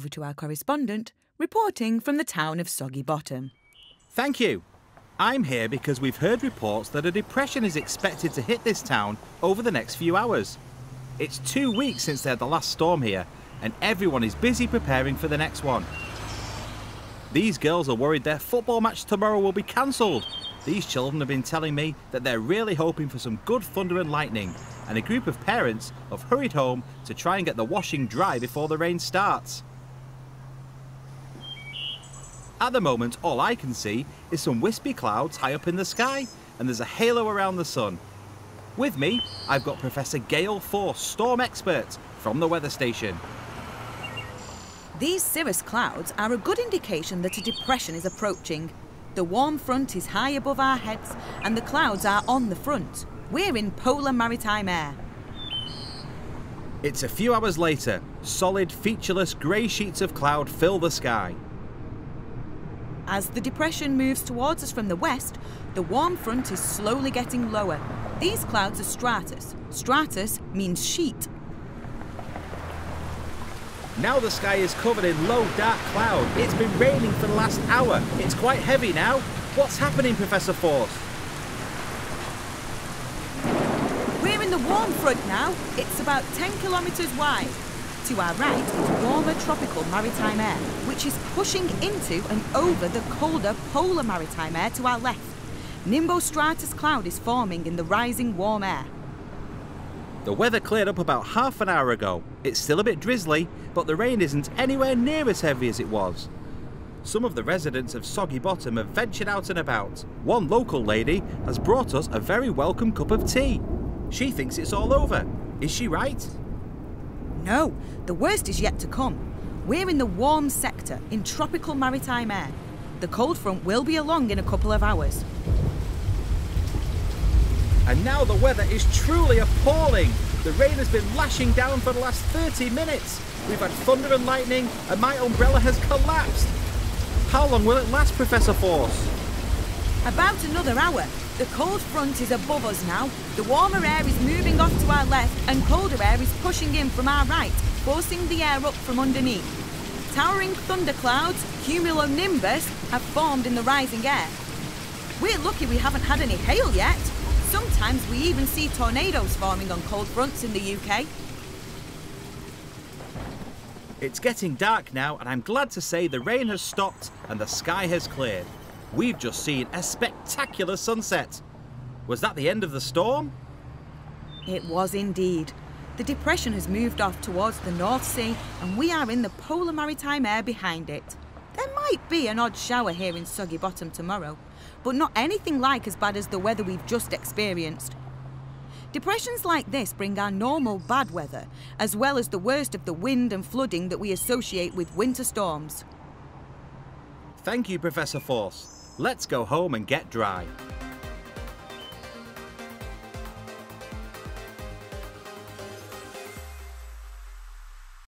over to our correspondent, reporting from the town of Soggy Bottom. Thank you. I'm here because we've heard reports that a depression is expected to hit this town over the next few hours. It's two weeks since they had the last storm here, and everyone is busy preparing for the next one. These girls are worried their football match tomorrow will be cancelled. These children have been telling me that they're really hoping for some good thunder and lightning, and a group of parents have hurried home to try and get the washing dry before the rain starts. At the moment, all I can see is some wispy clouds high up in the sky, and there's a halo around the sun. With me, I've got Professor Gale Force, storm expert from the weather station. These cirrus clouds are a good indication that a depression is approaching. The warm front is high above our heads and the clouds are on the front. We're in polar maritime air. It's a few hours later. Solid, featureless grey sheets of cloud fill the sky. As the depression moves towards us from the west, the warm front is slowly getting lower. These clouds are stratus. Stratus means sheet. Now the sky is covered in low, dark cloud. It's been raining for the last hour. It's quite heavy now. What's happening, Professor Force? We're in the warm front now. It's about 10 kilometres wide. To our right is warmer tropical maritime air, which is pushing into and over the colder polar maritime air to our left. Nimbostratus cloud is forming in the rising warm air. The weather cleared up about half an hour ago. It's still a bit drizzly, but the rain isn't anywhere near as heavy as it was. Some of the residents of Soggy Bottom have ventured out and about. One local lady has brought us a very welcome cup of tea. She thinks it's all over. Is she right? No, the worst is yet to come. We're in the warm sector in tropical maritime air. The cold front will be along in a couple of hours. And now the weather is truly appalling. The rain has been lashing down for the last 30 minutes. We've had thunder and lightning, and my umbrella has collapsed. How long will it last, Professor Force? About another hour. The cold front is above us now. The warmer air is moving off to our left, and colder air is pushing in from our right, forcing the air up from underneath. Towering thunderclouds, cumulonimbus, have formed in the rising air. We're lucky we haven't had any hail yet. Sometimes we even see tornadoes forming on cold fronts in the UK. It's getting dark now, and I'm glad to say the rain has stopped and the sky has cleared. We've just seen a spectacular sunset. Was that the end of the storm? It was indeed. The depression has moved off towards the North Sea, and we are in the polar maritime air behind it. There might be an odd shower here in Soggy Bottom tomorrow, but not anything like as bad as the weather we've just experienced. Depressions like this bring our normal bad weather, as well as the worst of the wind and flooding that we associate with winter storms. Thank you, Professor Force. Let's go home and get dry.